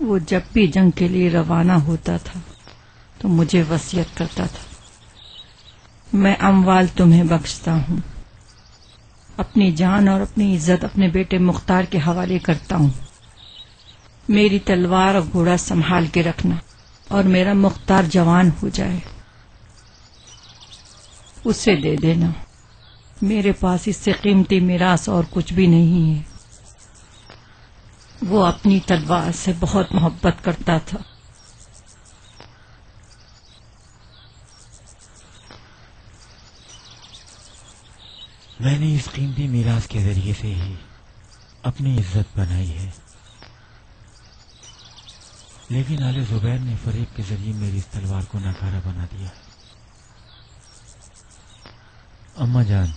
वो जब भी जंग के लिए रवाना होता था तो मुझे वसीयत करता था। मैं अमवाल तुम्हें बख्शता हूँ। अपनी जान और अपनी इज़्ज़त अपने बेटे मुख्तार के हवाले करता हूँ। मेरी तलवार और घोड़ा संभाल के रखना और मेरा मुख्तार जवान हो जाए। उसे दे देना। मेरे पास इससे कीमती मिरास और कुछ भी नहीं है। वो अपनी तलवार से बहुत मोहब्बत करता था। मैंने इस कीमती मीरास के ज़रिए से ही अपनी इज़्ज़त बनाई है। लेकिन आले जुबैर ने फरीब के ज़रिए मेरी इस तलवार को नकारा बना दिया। अम्मा जान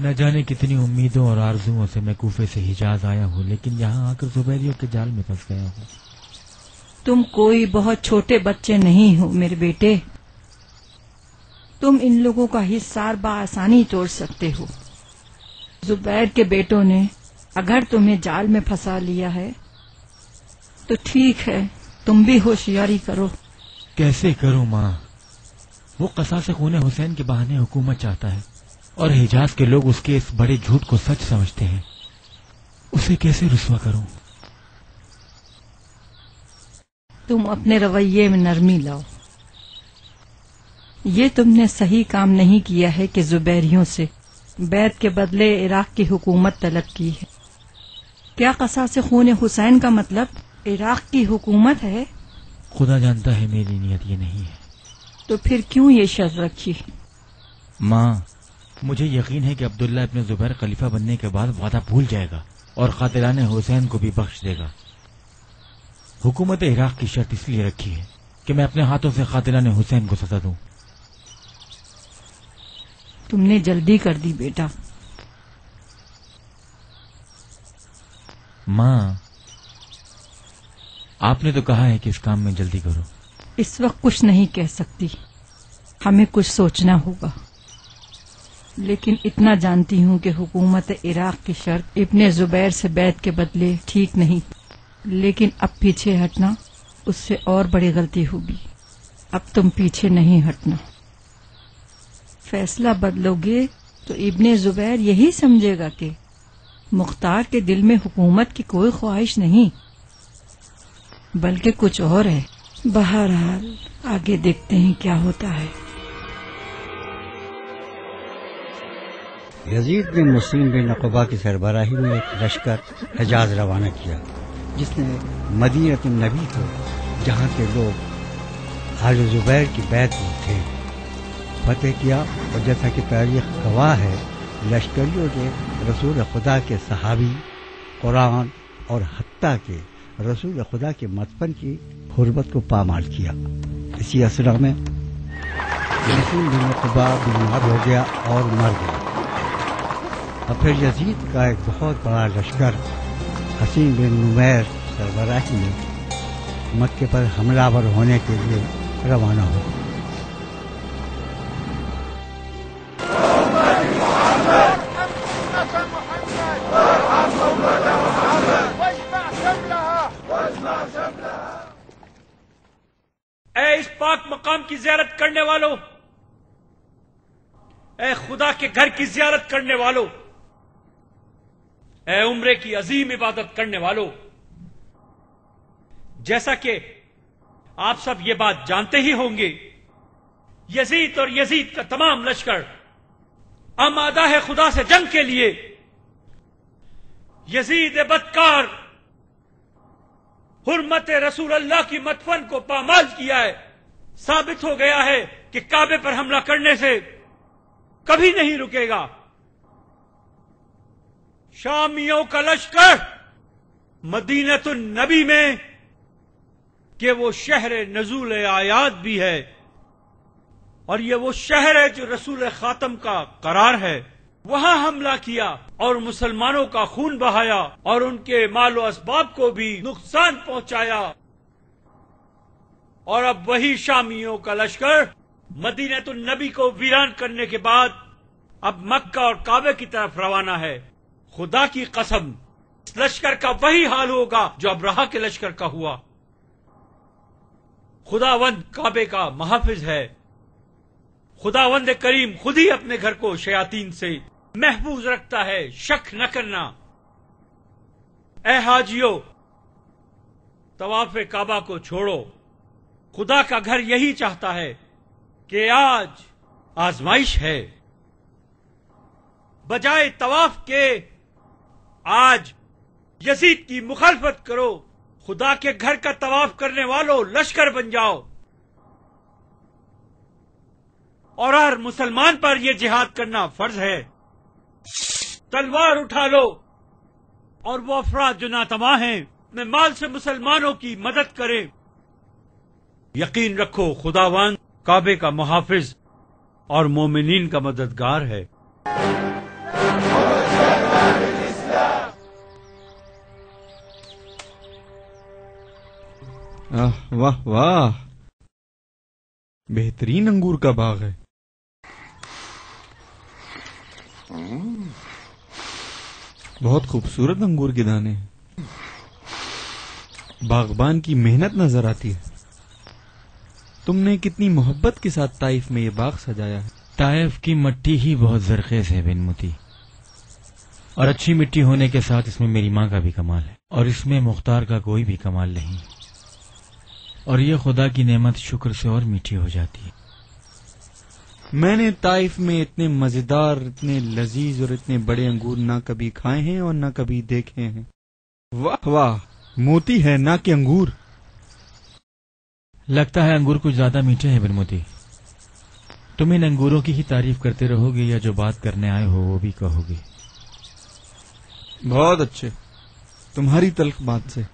न जाने कितनी उम्मीदों और आरजुओं से मैं कूफे से हिजाज आया हूँ लेकिन यहाँ आकर जुबैरियों के जाल में फंस गया हूँ। तुम कोई बहुत छोटे बच्चे नहीं हो मेरे बेटे। तुम इन लोगों का हिस्सार बआसानी तोड़ सकते हो। जुबैर के बेटों ने अगर तुम्हें जाल में फंसा लिया है तो ठीक है तुम भी होशियारी करो। कैसे करूँ माँ? वो कसा से खून हुसैन के बहाने हुकूमत चाहता है। और हिजाज के लोग उसके इस बड़े झूठ को सच समझते हैं। उसे कैसे रुसवा करूँ? तुम अपने रवैये में नरमी लाओ। ये तुमने सही काम नहीं किया है कि जुबैरियों से। बैत के बदले इराक की हुकूमत तलब की है। क्या कसा से खून हुसैन का मतलब? इराक की हुकूमत है। खुदा जानता है मेरी नीयत ये नहीं है। तो फिर क्यों ये शर्त रखी? माँ मुझे यकीन है कि अब्दुल्ला अपने जुबैर खलीफा बनने के बाद वादा भूल जाएगा और खातिलान हुसैन को भी बख्श देगा। हुकूमत इराक की शर्त इसलिए रखी है कि मैं अपने हाथों से खातिलान हुसैन को सजा दूँ। तुमने जल्दी कर दी बेटा। माँ आपने तो कहा है कि इस काम में जल्दी करो। इस वक्त कुछ नहीं कह सकती। हमें कुछ सोचना होगा। लेकिन इतना जानती हूँ कि हुकूमत इराक की शर्त इब्ने जुबैर से बैत के बदले ठीक नहीं। लेकिन अब पीछे हटना, उससे और बड़ी गलती होगी। अब तुम पीछे नहीं हटना। फैसला बदलोगे तो इब्ने जुबैर यही समझेगा कि मुख्तार के दिल में हुकूमत की कोई ख्वाहिश नहीं। बल्कि कुछ और है। बहरहाल, आगे देखते हैं क्या होता है। यजीद बिन मुस्लिम बिन अकबा की सरबराही में एक लश्कर हजाज रवाना किया, जिसने मदीनत नबी को, जहाँ के लोग आल जुबैर की बैत में थे। फतेह किया और जैसा कि तारीख गवाह है, लश्करियों ने रसूल खुदा के सहाबी, कुरान और हत्ता के रसूल खुदा के मतपन की हुरबत को पामाल किया। इसी असरा में रसूल बिन अकबा बीमार हो गया और मर गया। और फिर यजीद का एक बहुत बड़ा लश्कर, हसीन बिन नुमैर सरबराही में मक्के पर हमलावर होने के लिए रवाना हो। इस पाक मकाम की जियारत करने वालों ए खुदा के घर की जियारत करने वालों ए उम्रे की अजीम इबादत करने वालों, जैसा कि आप सब ये बात जानते ही होंगे, यजीद और यजीद का तमाम लश्कर आमादा है खुदा से जंग के लिए। यजीद बदकार, हुरमत रसूल अल्लाह की मतफन को पामाल किया है। साबित हो गया है कि काबे पर हमला करने से कभी नहीं रुकेगा। शामियों का लश्कर मदीनतुन नबी में कि वो शहर नजूल आयात भी है और ये वो शहर है जो रसूल खातम का करार है। वहाँ हमला किया और मुसलमानों का खून बहाया और उनके मालो असबाब को भी नुकसान पहुँचाया। और अब वही शामियों का लश्कर मदीनतुल नबी को वीरान करने के बाद अब मक्का और काबे की तरफ़ रवाना है। खुदा की कसम, लश्कर का वही हाल होगा जो अब्राहा के लश्कर का हुआ। खुदावंद काबे का महाफिज है। खुदावंद करीम खुद ही अपने घर को शयातीन से महफूज रखता है, शक न करना। ए हाजियो, तवाफ काबा को छोड़ो। खुदा का घर यही चाहता है कि आज आजमाइश है। बजाय तवाफ के आज यजीद की मुखालफत करो, खुदा के घर का तवाफ करने वालों लश्कर बन जाओ। और हर मुसलमान पर यह जिहाद करना फ़र्ज़ है। तलवार उठा लो, और वो अफराद जो नातमा हैं अपने माल से मुसलमानों की मदद करें। यकीन रखो खुदावान काबे का मुहाफिज और मोमिनीन का मददगार है। वाह वाह। बेहतरीन अंगूर का बाग है। बहुत खूबसूरत अंगूर के दाने हैं। बागबान की मेहनत नज़र आती है। तुमने कितनी मोहब्बत के साथ ताइफ में ये बाग सजाया है। ताइफ की मिट्टी ही बहुत जरखेज है बिनमुती और अच्छी मिट्टी होने के साथ इसमें मेरी माँ का भी कमाल है। और इसमें मुख्तार का कोई भी कमाल नहीं। और ये खुदा की नेमत शुक्र से और मीठी हो जाती है। मैंने ताइफ में इतने मज़ेदार इतने लजीज और इतने बड़े अंगूर ना कभी खाए हैं और ना कभी देखे हैं। वाह वाह मोती है ना कि अंगूर? लगता है अंगूर कुछ ज़्यादा मीठे हैं बिन मोती तुम इन अंगूरों की ही तारीफ़ करते रहोगे या जो बात करने आए हो वो भी कहोगे। बहुत अच्छे। तुम्हारी तल्ख बात से।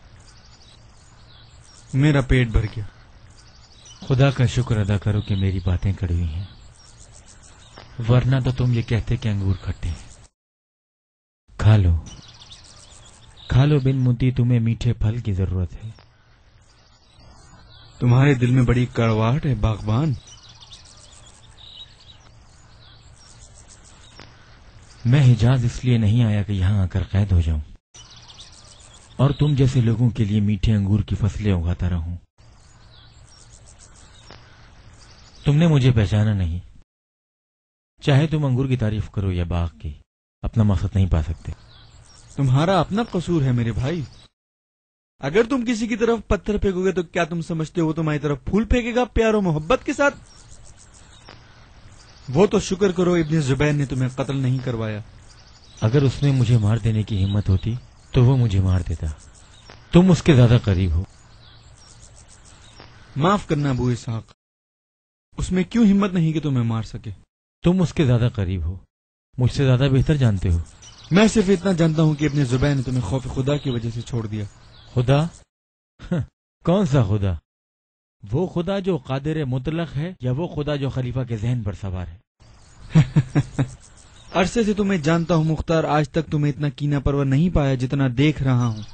मेरा पेट भर गया। खुदा का शुक्र अदा करो कि मेरी बातें कड़वी हैं। वरना तो तुम ये कहते कि अंगूर खट्टे हैं। खा लो। खा लो बिन मुद्दी तुम्हें मीठे फल की ज़रूरत है। तुम्हारे दिल में बड़ी कड़वाहट है बागबान। मैं हिजाज इसलिए नहीं आया कि यहाँ आकर कैद हो जाऊँ। और तुम जैसे लोगों के लिए मीठे अंगूर की फ़सलें उगाता रहूँ। तुमने मुझे पहचाना नहीं। चाहे तुम अंगूर की तारीफ़ करो या बाग की अपना मकसद नहीं पा सकते। तुम्हारा अपना कसूर है मेरे भाई। अगर तुम किसी की तरफ़ पत्थर फेंकोगे तो क्या तुम समझते हो तुम्हारी तरफ़ फूल फेंकेगा प्यार और मोहब्बत के साथ? वो तो शुक्र करो इब्ने जुबैर ने तुम्हें कत्ल नहीं करवाया। अगर उसने मुझे मार देने की हिम्मत होती तो वो मुझे मार देता। तुम उसके ज़्यादा करीब हो। माफ़ करना अबू इसहाक। उसमें क्यों हिम्मत नहीं कि तुम्हें मार सके? तुम उसके ज़्यादा करीब हो। मुझसे ज़्यादा बेहतर जानते हो। मैं सिर्फ़ इतना जानता हूँ कि अपने जुबैन ने तुम्हें खौफ खुदा की वजह से छोड़ दिया। खुदा? कौन सा खुदा? वो खुदा जो कादिर मुतलक है या वो खुदा जो खलीफा के जहन पर सवार है? अरसे से तुम्हें जानता हूँ मुख्तार आज तक तुम्हें इतना कीना परवर नहीं पाया जितना देख रहा हूँ।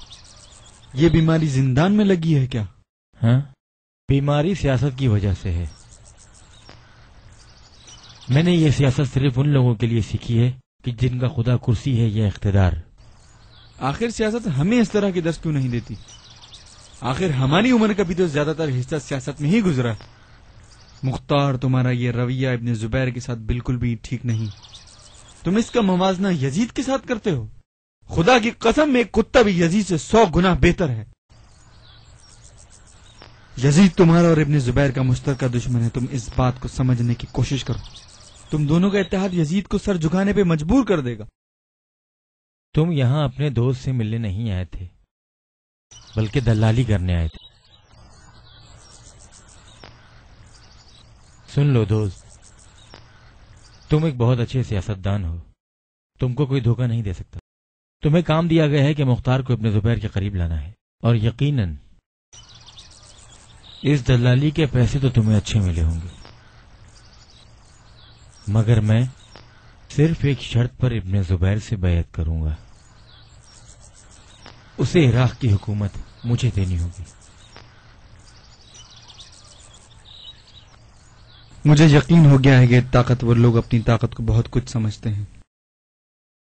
ये बीमारी जिंदान में लगी है क्या? हाँ? बीमारी सियासत की वजह से है। मैंने ये सियासत सिर्फ़ उन लोगों के लिए सीखी है कि जिनका खुदा कुर्सी है या इख्तदार आखिर सियासत हमें इस तरह की दस क्यों नहीं देती? आखिर हमारी उम्र का भी तो ज़्यादातर हिस्सा सियासत में ही गुजरा। मुख्तार तुम्हारा ये रवैया इब्ने जुबैर के साथ बिल्कुल भी ठीक नहीं। तुम इसका मवाजना यजीद के साथ करते हो? खुदा की कसम, एक कुत्ता भी यजीद से सौ गुना बेहतर है। यजीद तुम्हारा और इब्ने जुबैर का मुश्तरका दुश्मन है। तुम इस बात को समझने की कोशिश करो। तुम दोनों का इत्तेहाद यजीद को सर झुकाने पे मजबूर कर देगा। तुम यहाँ अपने दोस्त से मिलने नहीं आए थे, बल्कि दलाली करने आए थे। सुन लो दोस्त तुम एक बहुत अच्छे सियासतदान हो। तुमको कोई धोखा नहीं दे सकता। तुम्हें काम दिया गया है कि मुख्तार को अपने दोपहर के करीब लाना है। और यकीनन, इस दलाली के पैसे तो तुम्हें अच्छे मिले होंगे। मगर मैं सिर्फ़ एक शर्त पर इब्ने जुबैर से बैत करूँगा। उसे इराक की हुकूमत मुझे देनी होगी। मुझे यकीन हो गया है कि ताकतवर लोग अपनी ताकत को बहुत कुछ समझते हैं।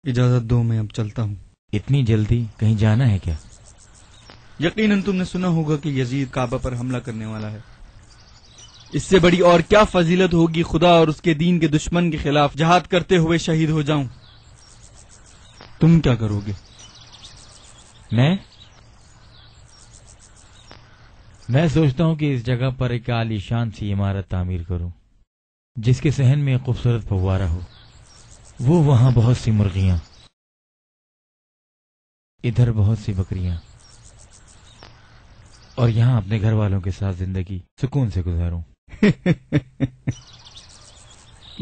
इजाज़त दो मैं अब चलता हूँ। इतनी जल्दी कहीं जाना है क्या? यकीनन तुमने सुना होगा कि यजीद काबा पर हमला करने वाला है। इससे बड़ी और क्या फजीलत होगी खुदा और उसके दीन के दुश्मन के खिलाफ? जहाद करते हुए शहीद हो जाऊँ। तुम क्या करोगे? मैं मैं सोचता हूँ कि इस जगह पर एक आलीशान सी इमारत तामीर करूँ, जिसके सहन में एक खूबसूरत फवारा हो। वो वहाँ बहुत सी मुर्गियाँ, इधर बहुत सी बकरियाँ, और यहाँ अपने घर वालों के साथ ज़िंदगी सुकून से गुजारूं।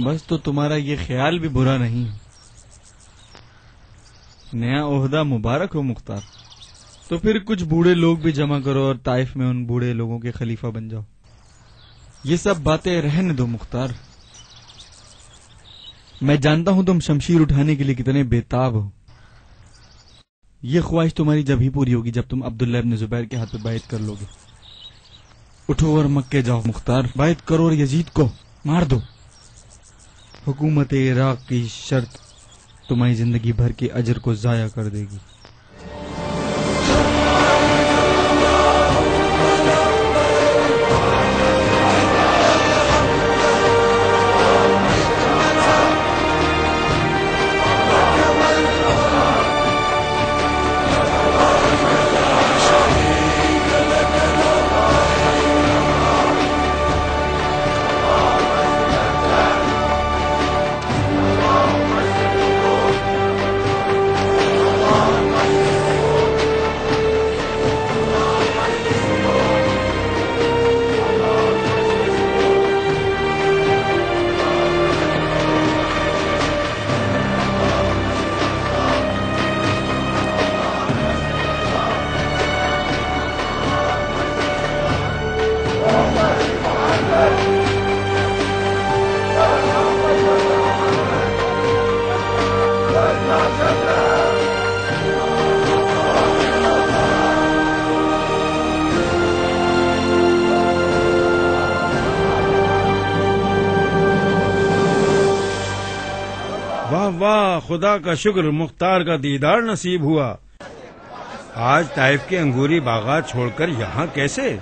बस तो तुम्हारा ये ख्याल भी बुरा नहीं। नया ओहदा मुबारक हो, मुख्तार। तो फिर कुछ बूढ़े लोग भी जमा करो और ताइफ में उन बूढ़े लोगों के खलीफा बन जाओ। ये सब बातें रहने दो, मुख्तार। मैं जानता हूँ तुम शमशीर उठाने के लिए कितने बेताब हो। यह ख्वाहिश तुम्हारी जब ही पूरी होगी, जब तुम अब्दुल्ला इब्न जुबैर के हाथ पे बैत कर लोगे। उठो और मक्के जाओ, मुख्तार। बैत करो और यजीद को मार दो। हुकूमत इराक की शर्त तुम्हारी ज़िंदगी भर के अजर को जाया कर देगी। वाह वाह, खुदा का शुक्र, मुख्तार का दीदार नसीब हुआ। आज ताइफ के अंगूरी बागात छोड़कर यहाँ कैसे?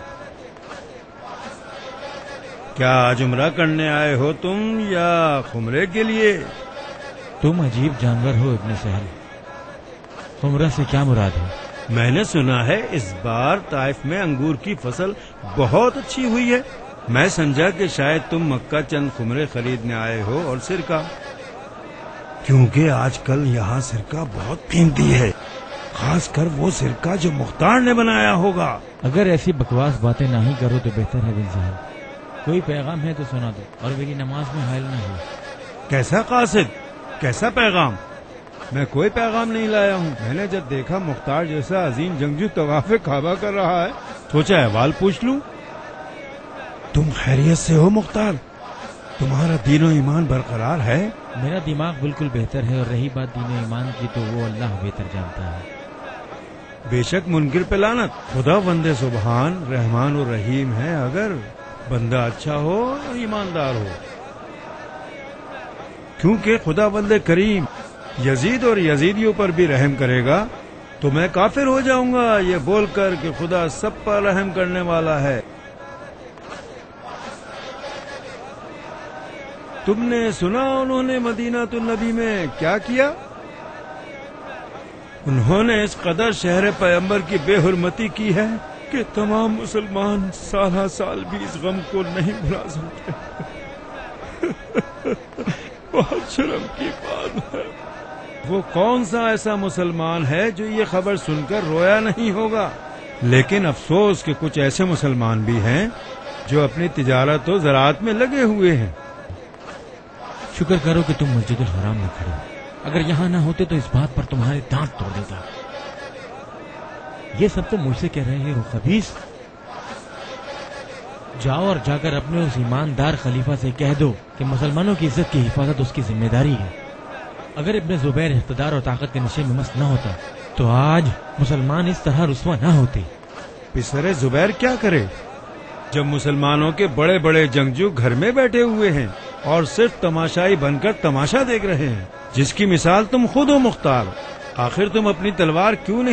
क्या आज उमरा करने आए हो तुम या खुमरे के लिए? तुम अजीब जानवर हो इब्न सहल। उम्र से क्या मुराद है? मैंने सुना है इस बार ताइफ में अंगूर की फ़सल बहुत अच्छी हुई है। मैं समझा कि शायद तुम मक्का चंद खुमरे खरीदने आए हो और सिरका। क्योंकि आजकल यहाँ सिरका बहुत कीमती है। खासकर वो सिरका जो मुख्तार ने बनाया होगा। अगर ऐसी बकवास बातें ना ही करो तो बेहतर है बिन साहब कोई पैगाम है तो सुना दो और मेरी नमाज़ में हायल ना हो। कैसा कासिद? कैसा पैगाम? मैं कोई पैगाम नहीं लाया हूँ। मैंने जब देखा मुख्तार जैसा अजीम जंगजू तवाफे खाबा कर रहा है सोचा अहवाल पूछ लूँ। तुम खैरियत से हो मुख्तार? तुम्हारा दीनो ईमान बरकरार है? मेरा दिमाग बिल्कुल बेहतर है और रही बात दीन ईमान की तो वो अल्लाह बेहतर जानता है। बेशक मुनकिर पे लानत। खुदा बंदे सुबहान रहमान और रहीम है। अगर बंदा अच्छा हो और ईमानदार हो। क्योंकि खुदा बंदे करीम यजीद और यजीदियों पर भी रहम करेगा तो मैं काफिर हो जाऊँगा। ये बोलकर कि खुदा सब पर रहम करने वाला है। तुमने सुना उन्होंने मदीना तुल नबी में क्या किया? उन्होंने इस कदर शहर पैम्बर की बेहरमती की है कि तमाम मुसलमान साल साल भी इस गम को नहीं भुला सकते। बहुत शर्म की बात है। वो कौन सा ऐसा मुसलमान है जो ये खबर सुनकर रोया नहीं होगा? लेकिन अफसोस के कुछ ऐसे मुसलमान भी हैं जो अपनी तिजारत और ज़रात में लगे हुए हैं। शुक्र करो कि तुम मस्जिदुल हराम में खड़े हो। अगर यहाँ ना होते तो इस बात पर तुम्हारे दांत तोड़ देता। ये सब तो मुझसे कह रहे हैं खबीस जाओ और जाकर अपने उस ईमानदार खलीफा से कह दो कि मुसलमानों की इज़्ज़त की हिफाजत उसकी ज़िम्मेदारी है। अगर इब्ने जुबैर इख्तदार और ताकत के नशे में मस्त न होता तो आज मुसलमान इस तरह रुसवा न होते। पिसरे जुबैर क्या करे? जब मुसलमानों के बड़े बड़े जंगजू घर में बैठे हुए हैं और सिर्फ़ तमाशाई बनकर तमाशा देख रहे हैं, जिसकी मिसाल तुम खुद हो, मुख्तार। आखिर तुम अपनी तलवार क्यों नहीं